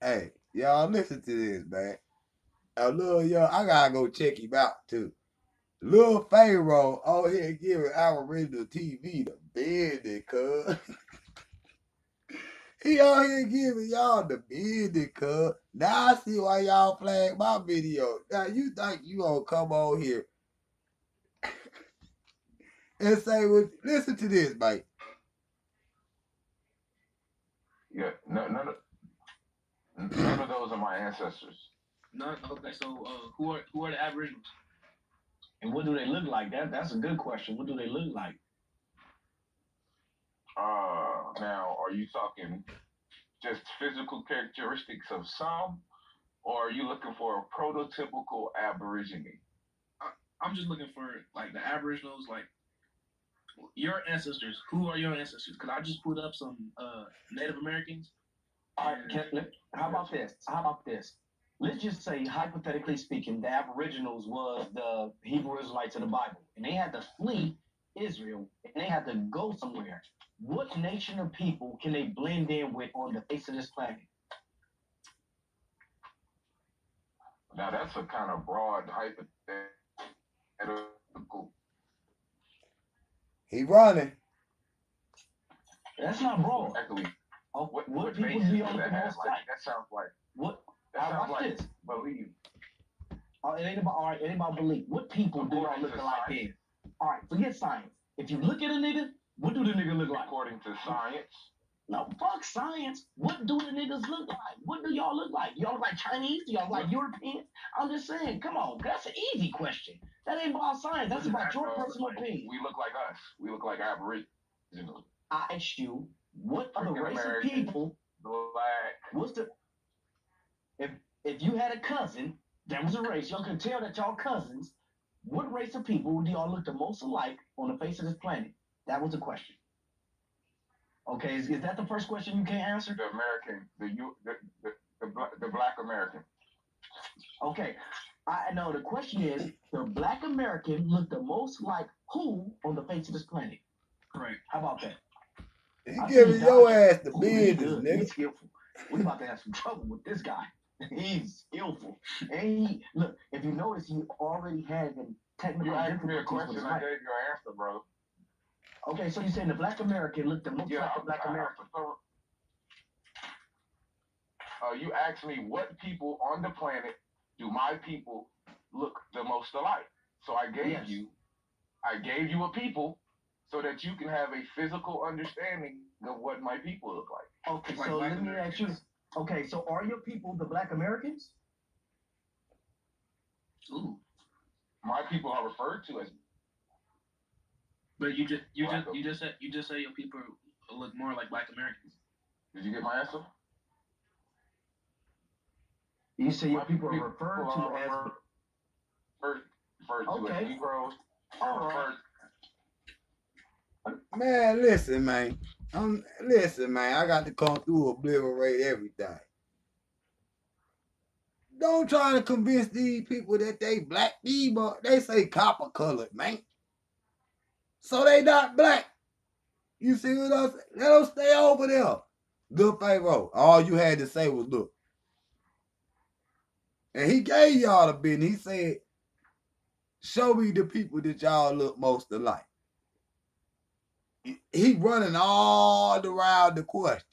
Hey, y'all listen to this, man. A little young, I gotta go check him out too. Lil Pharaoh out here giving Aboriginal TV the business, cuz. he out here giving y'all the business, cuz. Now I see why y'all flag my video. Now you think you gonna come on here and say, well, listen to this, mate. Yeah, no, none of none of those are my ancestors. None. Okay, so uh, who are who are the Aboriginals? And what do they look like? That that's a good question. What do they look like? Uh, now, are you talking just physical characteristics of some, or are you looking for a prototypical Aborigine? I'm just looking for like the Aboriginals, like your ancestors. Who are your ancestors? Because I just put up some uh, Native Americans. All right, can, let- how about this? How about this? Let's just say, hypothetically speaking, the Aboriginals was the Hebrew Israelites of the Bible, and they had to flee Israel, and they had to go somewhere. What nation of people can they blend in with on the face of this planet? Now, that's a kind of broad hypothetical. He running. That's not broad. Exactly. Oh, What, what, what people does y'all the most Like, that sounds like What? that sounds watch like this. believe. Uh, it ain't about all right, it ain't about belief. What people do y'all look like then? All right, forget science. If you look at a nigga, what do the nigga look like? According to science, No, fuck science. What do the niggas look like? What do y'all look like? Y'all look like Chinese? Do y'all look like European? I'm just saying, come on, that's an easy question. That ain't about science. That's about your personal like, opinion. we look like us. We look like Aboriginals. I asked you, what other African race of people? Black. What's the? If if you had a cousin that was a race, y'all can tell that y'all cousins. What race of people do y'all look the most alike on the face of this planet? That was the question. Okay, is, is that the first question you can't answer? The American, the you, the the, the, black, the black American. Okay, I know the question is: the Black American look the most like who on the face of this planet? Correct. How about that? He I giving see your ass the Ooh, he business, nigga. He's skillful. We about to have some trouble with this guy. He's skillful. And he look, if you notice, he already had the technical You asked me a difficulties with question, I gave you an answer, bro. Okay, so you're saying the black American looked the most Yeah, like the I'm- black I- I- American. so- Uh, you asked me what people on the planet do my people look the most alike. So I gave Yes. you, I gave you a people, so that you can have a physical understanding of what my people look like. Okay, Like so black let me ask you. Okay, so are your people the black Americans? Ooh. My people are referred to as But you just you Black just you just said you just say your people look more like Black Americans. Did you get my answer? You say your My people are referred to are as. referred, referred, referred to Okay. as Negroes. All right. Man, listen, man. Um, listen, man. I got to come through obliterate everything. Don't try to convince these people that they black. These boy- they say copper colored, man. So they not black. You see what I'm saying? Let them stay over there. Look, Pharaoh. All you had to say was look. And he gave y'all the business. He said, show me the people that y'all look most alike. He- He running all around the question.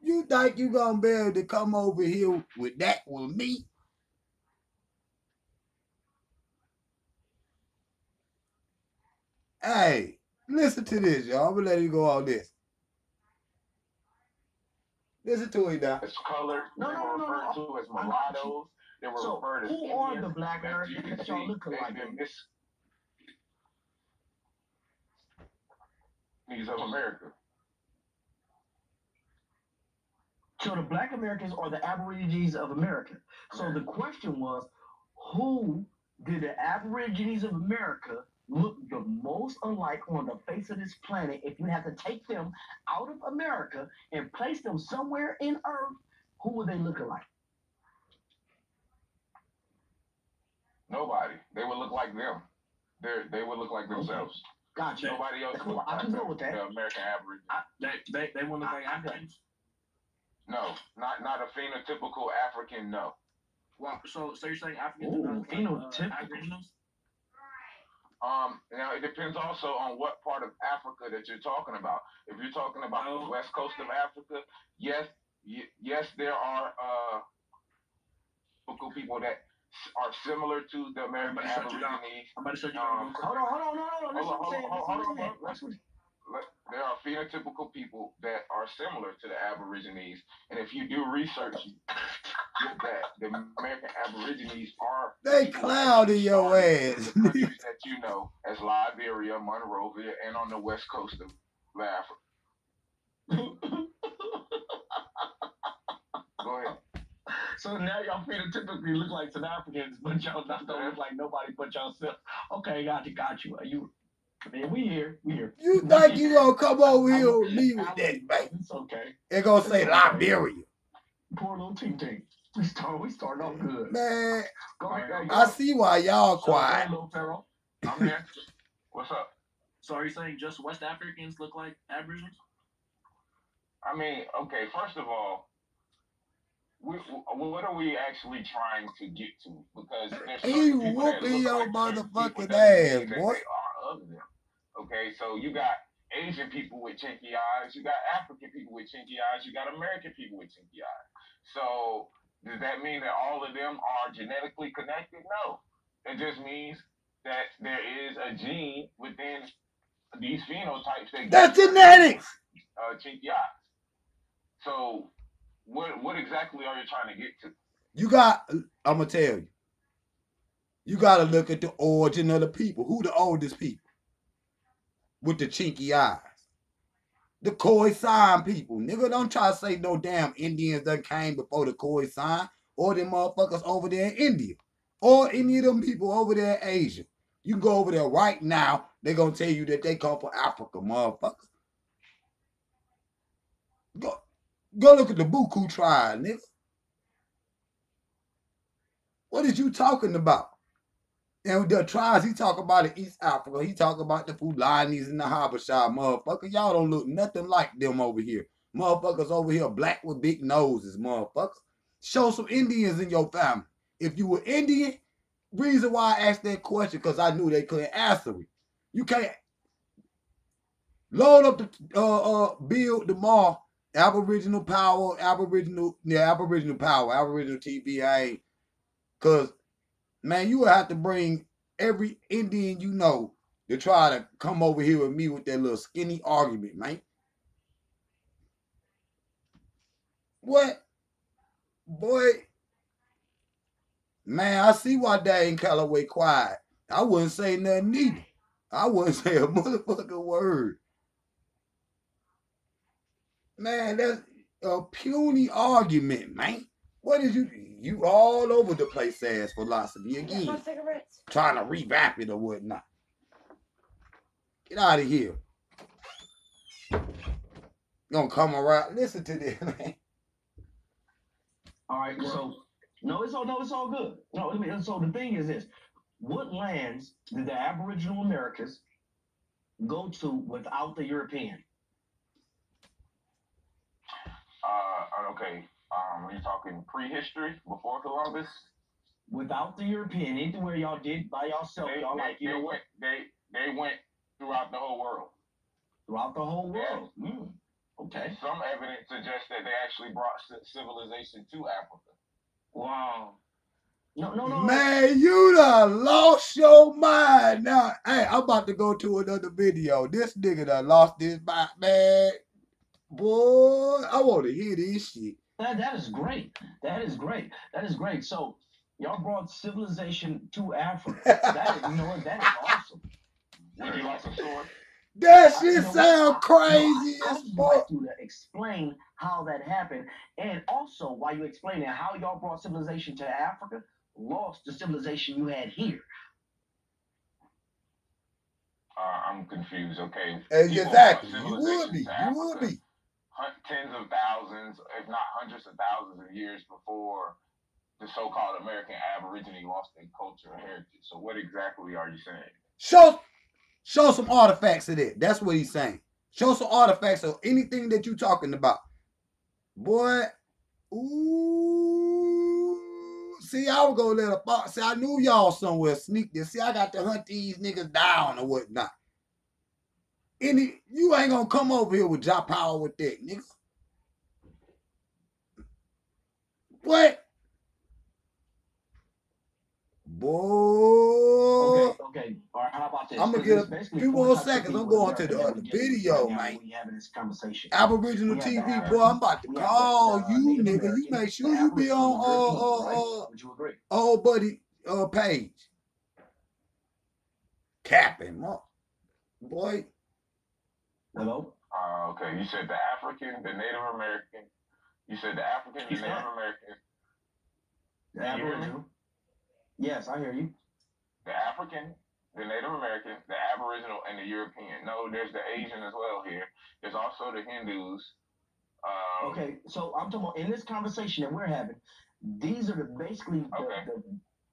You think you gonna be able to come over here with that with me? Hey, listen to this, y'all. I'm gonna let you go on this. Listen to it now. It's colored. No, they no, were no, no, referred no. to as I got you. mulattoes. They were So referred as who are the black As Americans that y'all look they've alike? Of America. So the black Americans are the Aborigines of America. So the question was, who did the Aborigines of America look the most unlike on the face of this planet if you had to take them out of America and place them somewhere in Earth, who would they look alike? Nobody. They would look like them. They they would look like themselves. Gotcha. Nobody else That's cool. I like can go them. with that. The American Aborigines. I, they they they want to look like I- I got Africans. No, not not a phenotypical African. No. Well, so so you're saying Africans Ooh, are not like, uh, phenotypical. Aboriginals? Um, now it depends also on what part of Africa that you're talking about. If you're talking about Oh. the west coast of Africa, yes, y- yes, there are uh typical people that s- are similar to the American Everybody shut you. Aborigines. I'm about to show you. Um, Hold on, hold on, no, no, no. Listen Hold on, what I'm saying. hold on, Listen what I'm hold on, hold on. Watch what- Let- There are phenotypical people that are similar to the Aborigines, and if you do research, you get that the American Aborigines are They people clouded your started ass. countries that you know as Liberia, Monrovia, and on the west coast of Africa. Go ahead. So now y'all phenotypically look like South Africans, but y'all not don't look like nobody but yourself. Okay, got you, got you. Are You, man, we here, we here. You think you gonna come over here with me with I'm- that, man? It's okay. They're gonna say Liberia. Poor little team team. We start, we start off good. Man, Go ahead, go ahead. I see why y'all So, quiet. little I'm here. What's up? So are you saying just West Africans look like Aboriginals? I mean, okay. First of all, we, what are we actually trying to get to? Because there's He whooping your like motherfucking ass, boy. They are of them. Okay, so you got Asian people with chinky eyes, you got African people with chinky eyes, you got American people with chinky eyes. So does that mean that all of them are genetically connected? No. It just means that there is a gene within these phenotypes that That's genetics. uh, chinky eyes. So, what what exactly are you trying to get to? You got, I'm gonna tell you. You gotta look at the origin of the people. Who the oldest people? With the chinky eyes. The Khoisan people. Nigga, don't try to say no damn Indians that came before the Khoisan or them motherfuckers over there in India or any of them people over there in Asia. You can go over there right now. They're gonna tell you that they come from Africa, motherfuckers. Go, go look at the Buku tribe, nigga. What is you talking about? And the tribes he talk about in East Africa, he talk about the Fulanis and the Habashah, motherfucker. Y'all don't look nothing like them over here. Motherfuckers over here black with big noses, motherfuckers. Show some Indians in your family. If you were Indian, reason why I asked that question, because I knew they couldn't answer it. You can't load up the uh uh build tomorrow. Aboriginal power, Aboriginal, yeah, Aboriginal power, Aboriginal TVA. Cause man, you would have to bring every Indian you know to try to come over here with me with that little skinny argument, man. What? Boy. Man, I see why Dane Calloway quiet. I wouldn't say nothing either. I wouldn't say a motherfucking word. Man, that's a puny argument, man. What is you you all over the place ass philosophy again? cigarettes. Trying to revamp it or whatnot. Get out of here. Gonna come around. Listen to this, man. All right, so no, it's all no, it's all good. No, I mean, so the thing is this: what lands did the Aboriginal Americas go to without the European? Uh, okay. Um, are you talking prehistory before Columbus? Without the European, where y'all did by yourself, They, y'all they, like, you they know what? went. They they went throughout the whole world. Throughout the whole Yeah. world. Mm, okay. Some evidence suggests that they actually brought civilization to Africa. Wow. No, no, no. no. Man, you done lost your mind. Now, hey, I'm about to go to another video. This nigga done lost his mind, man. Boy, I want to hear this shit. That, that is great. That is great. That is great. So y'all brought civilization to Africa. That is, you know what? That is awesome. Would you like a sword? That I- shit you know sound I- crazy no, I- I as fuck. you to explain how that happened, and also while you explaining how y'all brought civilization to Africa, lost the civilization you had here. Uh, I'm confused. Okay. Exactly. You would be. You would be. Tens of thousands, if not hundreds of thousands of years before the so-called American Aborigine lost their culture and heritage. So, what exactly are you saying? Show, show some artifacts of that. That's what he's saying. Show some artifacts of anything that you're talking about. Boy, ooh. See, I was gonna let a fox. See, I knew y'all somewhere sneak this. See, I got to hunt these niggas down or whatnot. Any, you ain't gonna come over here with Jah Power with that, nigga. What? Boy. Okay, okay. All right, how about this? I'm gonna get a few more seconds. I'm going to the other video, right man. having this conversation. Aboriginal the TV, boy, I'm about to call the, uh, you, Native nigga. You make sure you be on uh uh uh Would you agree? old buddy uh page. Capping, boy. Hello? Uh, okay, you said the African, the Native American. You said the African, the Native. American, The Can you? Aboriginal? Yes, I hear you. the African, the Native American, the Aboriginal, and the European. No, there's the Asian as well here. There's also the Hindus. Um, Okay, so I'm talking about in this conversation that we're having, these are the basically the, Okay. the,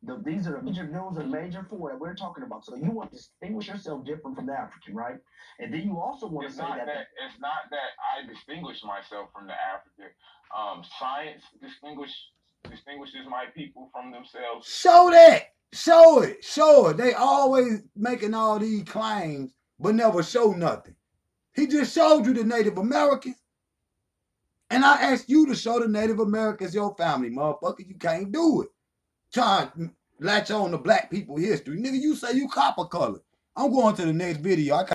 the these are the major those are the major four that we're talking about. So you want to distinguish yourself different from the African, right? And then you also want to say not that, that it's not that I distinguish myself from the African. Um, science distinguish distinguishes my people from themselves. Show that. Show it. Show it. They always making all these claims, but never show nothing. He just showed you the Native Americans. And I asked you to show the Native Americans your family, motherfucker. You can't do it. Trying to latch on to black people history. Nigga, you say you copper color. I'm going to the next video. I